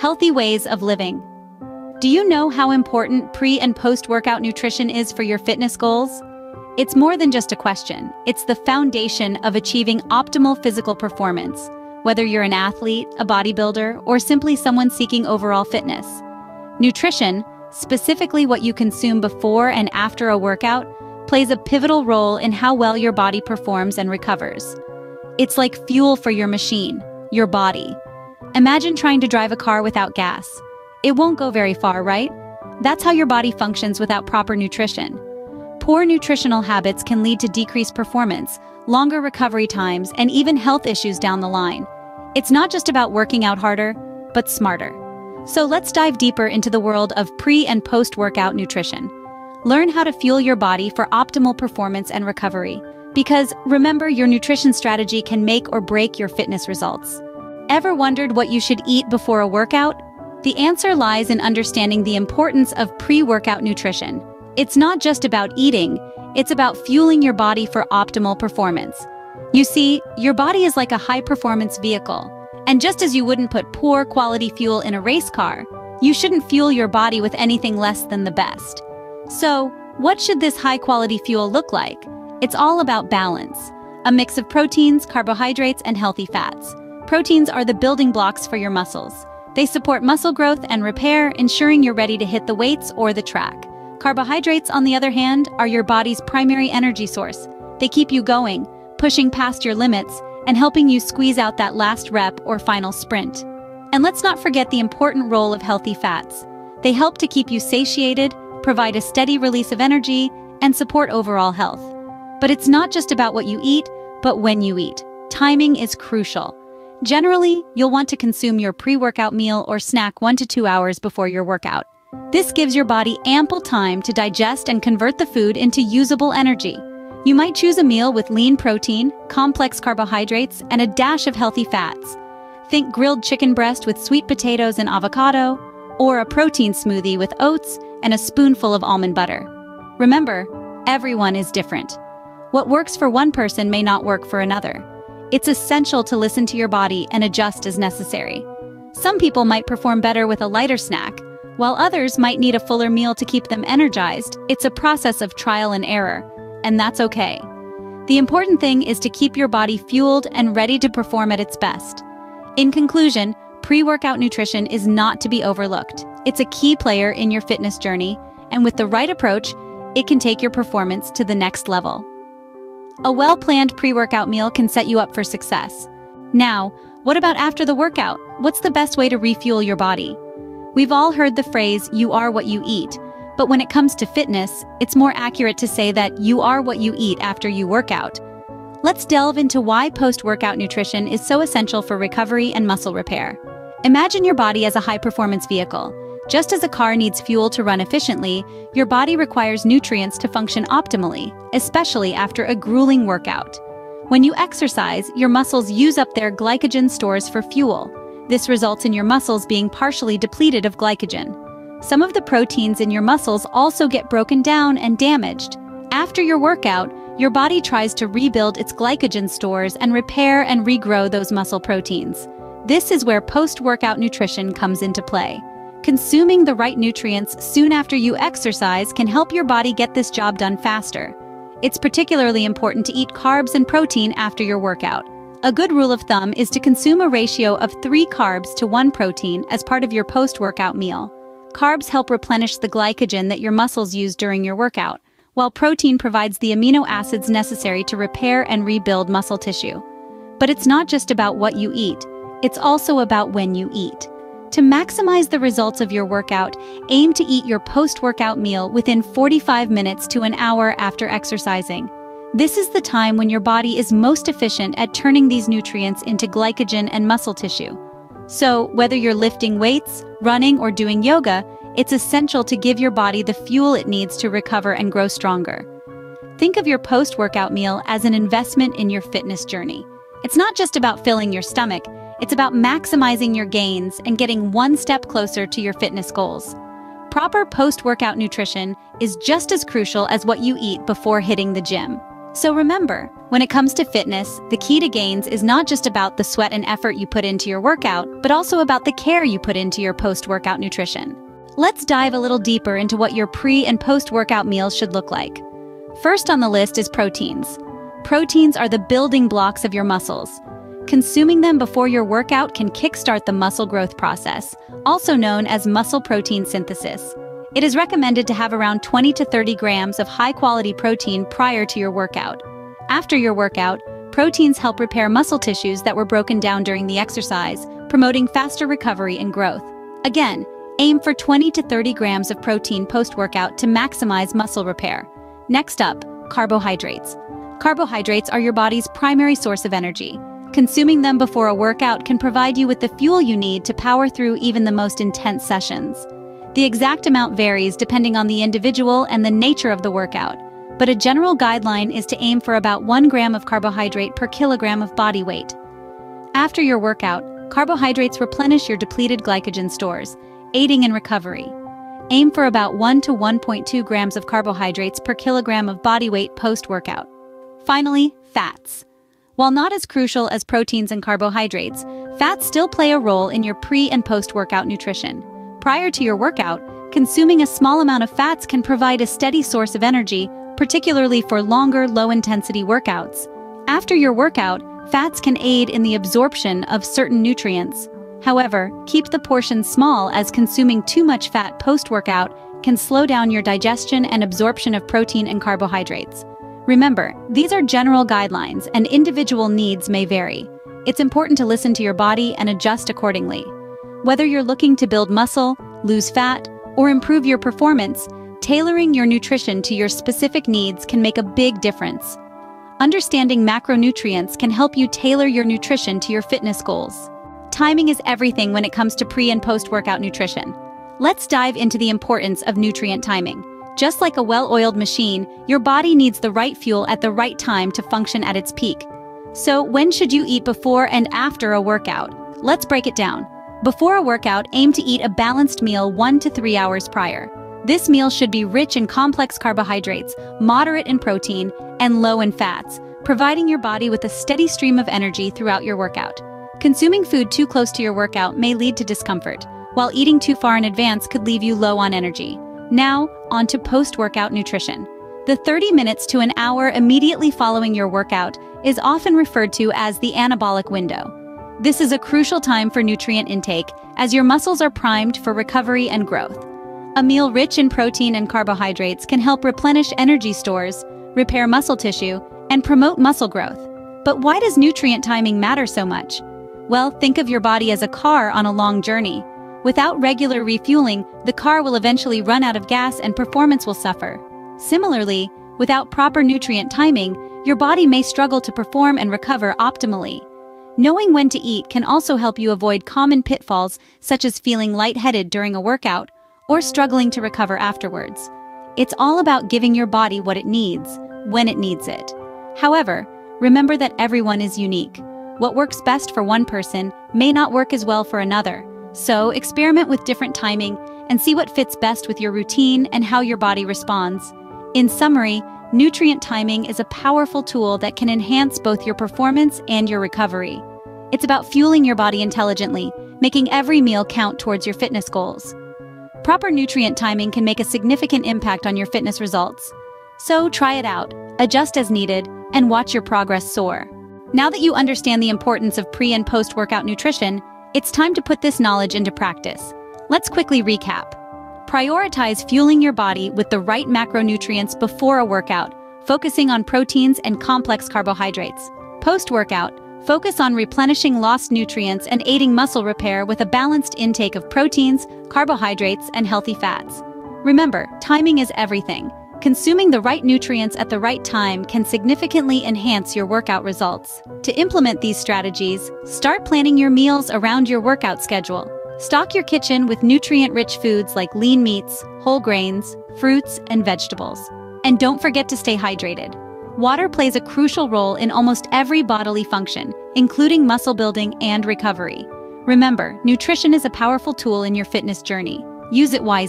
healthy ways of living. Do you know how important pre and post workout nutrition is for your fitness goals? It's more than just a question, it's the foundation of achieving optimal physical performance, whether you're an athlete, a bodybuilder, or simply someone seeking overall fitness. Nutrition, specifically what you consume before and after a workout, plays a pivotal role in how well your body performs and recovers. It's like fuel for your machine, your body. Imagine trying to drive a car without gas. It won't go very far, right? That's how your body functions without proper nutrition. Poor nutritional habits can lead to decreased performance, longer recovery times, and even health issues down the line. It's not just about working out harder, but smarter. So let's dive deeper into the world of pre and post workout nutrition. Learn how to fuel your body for optimal performance and recovery. Because remember, your nutrition strategy can make or break your fitness results. Ever wondered what you should eat before a workout? The answer lies in understanding the importance of pre-workout nutrition. It's not just about eating, it's about fueling your body for optimal performance. You see, your body is like a high-performance vehicle, and just as you wouldn't put poor quality fuel in a race car, you shouldn't fuel your body with anything less than the best. So, what should this high-quality fuel look like? It's all about balance, a mix of proteins, carbohydrates, and healthy fats. Proteins are the building blocks for your muscles. They support muscle growth and repair, ensuring you're ready to hit the weights or the track. Carbohydrates, on the other hand, are your body's primary energy source. They keep you going, pushing past your limits, and helping you squeeze out that last rep or final sprint. And let's not forget the important role of healthy fats. They help to keep you satiated, provide a steady release of energy, and support overall health. But it's not just about what you eat, but when you eat. Timing is crucial. Generally, you'll want to consume your pre-workout meal or snack one to two hours before your workout. This gives your body ample time to digest and convert the food into usable energy. You might choose a meal with lean protein, complex carbohydrates, and a dash of healthy fats. Think grilled chicken breast with sweet potatoes and avocado, or a protein smoothie with oats and a spoonful of almond butter. Remember, everyone is different. What works for one person may not work for another. It's essential to listen to your body and adjust as necessary. Some people might perform better with a lighter snack, while others might need a fuller meal to keep them energized. It's a process of trial and error, and that's okay. The important thing is to keep your body fueled and ready to perform at its best. In conclusion, pre-workout nutrition is not to be overlooked. It's a key player in your fitness journey, and with the right approach, it can take your performance to the next level. A well-planned pre-workout meal can set you up for success. Now, what about after the workout? What's the best way to refuel your body? We've all heard the phrase, you are what you eat, but when it comes to fitness, it's more accurate to say that you are what you eat after you work out. Let's delve into why post-workout nutrition is so essential for recovery and muscle repair. Imagine your body as a high-performance vehicle. Just as a car needs fuel to run efficiently, your body requires nutrients to function optimally, especially after a grueling workout. When you exercise, your muscles use up their glycogen stores for fuel. This results in your muscles being partially depleted of glycogen. Some of the proteins in your muscles also get broken down and damaged. After your workout, your body tries to rebuild its glycogen stores and repair and regrow those muscle proteins. This is where post-workout nutrition comes into play. Consuming the right nutrients soon after you exercise can help your body get this job done faster. It's particularly important to eat carbs and protein after your workout. A good rule of thumb is to consume a ratio of 3 carbs to 1 protein as part of your post-workout meal. Carbs help replenish the glycogen that your muscles use during your workout, while protein provides the amino acids necessary to repair and rebuild muscle tissue. But it's not just about what you eat, it's also about when you eat. To maximize the results of your workout, aim to eat your post-workout meal within 45 minutes to an hour after exercising. This is the time when your body is most efficient at turning these nutrients into glycogen and muscle tissue. So, whether you're lifting weights, running, or doing yoga, it's essential to give your body the fuel it needs to recover and grow stronger. Think of your post-workout meal as an investment in your fitness journey. It's not just about filling your stomach, it's about maximizing your gains and getting one step closer to your fitness goals. Proper post-workout nutrition is just as crucial as what you eat before hitting the gym. So remember, when it comes to fitness, the key to gains is not just about the sweat and effort you put into your workout, but also about the care you put into your post-workout nutrition. Let's dive a little deeper into what your pre- and post-workout meals should look like. First on the list is proteins. Proteins are the building blocks of your muscles. Consuming them before your workout can kickstart the muscle growth process, also known as muscle protein synthesis. It is recommended to have around 20 to 30 grams of high-quality protein prior to your workout. After your workout, proteins help repair muscle tissues that were broken down during the exercise, promoting faster recovery and growth. Again, aim for 20 to 30 grams of protein post-workout to maximize muscle repair. Next up, carbohydrates. Carbohydrates are your body's primary source of energy. Consuming them before a workout can provide you with the fuel you need to power through even the most intense sessions. The exact amount varies depending on the individual and the nature of the workout, but a general guideline is to aim for about 1 gram of carbohydrate per kilogram of body weight. After your workout, carbohydrates replenish your depleted glycogen stores, aiding in recovery. Aim for about 1 to 1.2 grams of carbohydrates per kilogram of body weight post-workout. Finally, fats. While not as crucial as proteins and carbohydrates, fats still play a role in your pre- and post-workout nutrition. Prior to your workout, consuming a small amount of fats can provide a steady source of energy, particularly for longer, low-intensity workouts. After your workout, fats can aid in the absorption of certain nutrients. However, keep the portions small as consuming too much fat post-workout can slow down your digestion and absorption of protein and carbohydrates. Remember, these are general guidelines and individual needs may vary. It's important to listen to your body and adjust accordingly. Whether you're looking to build muscle, lose fat, or improve your performance, tailoring your nutrition to your specific needs can make a big difference. Understanding macronutrients can help you tailor your nutrition to your fitness goals. Timing is everything when it comes to pre- and post-workout nutrition. Let's dive into the importance of nutrient timing. Just like a well-oiled machine, your body needs the right fuel at the right time to function at its peak. So when should you eat before and after a workout? Let's break it down. Before a workout, aim to eat a balanced meal 1 to 3 hours prior. This meal should be rich in complex carbohydrates, moderate in protein, and low in fats, providing your body with a steady stream of energy throughout your workout. Consuming food too close to your workout may lead to discomfort, while eating too far in advance could leave you low on energy. Now, on to post-workout nutrition. The 30 minutes to an hour immediately following your workout is often referred to as the anabolic window. This is a crucial time for nutrient intake as your muscles are primed for recovery and growth. A meal rich in protein and carbohydrates can help replenish energy stores, repair muscle tissue, and promote muscle growth. But why does nutrient timing matter so much? Well, think of your body as a car on a long journey. Without regular refueling, the car will eventually run out of gas and performance will suffer. Similarly, without proper nutrient timing, your body may struggle to perform and recover optimally. Knowing when to eat can also help you avoid common pitfalls such as feeling lightheaded during a workout or struggling to recover afterwards. It's all about giving your body what it needs, when it needs it. However, remember that everyone is unique. What works best for one person may not work as well for another. So experiment with different timing and see what fits best with your routine and how your body responds. In summary, nutrient timing is a powerful tool that can enhance both your performance and your recovery. It's about fueling your body intelligently, making every meal count towards your fitness goals. Proper nutrient timing can make a significant impact on your fitness results. So try it out, adjust as needed, and watch your progress soar. Now that you understand the importance of pre and post-workout nutrition, it's time to put this knowledge into practice. Let's quickly recap. Prioritize fueling your body with the right macronutrients before a workout, focusing on proteins and complex carbohydrates. Post-workout, Focus on replenishing lost nutrients and aiding muscle repair with a balanced intake of proteins, carbohydrates, and healthy fats. Remember, timing is everything. Consuming the right nutrients at the right time can significantly enhance your workout results. To implement these strategies, start planning your meals around your workout schedule. Stock your kitchen with nutrient-rich foods like lean meats, whole grains, fruits, and vegetables. And don't forget to stay hydrated. Water plays a crucial role in almost every bodily function, including muscle building and recovery. Remember, nutrition is a powerful tool in your fitness journey. Use it wisely.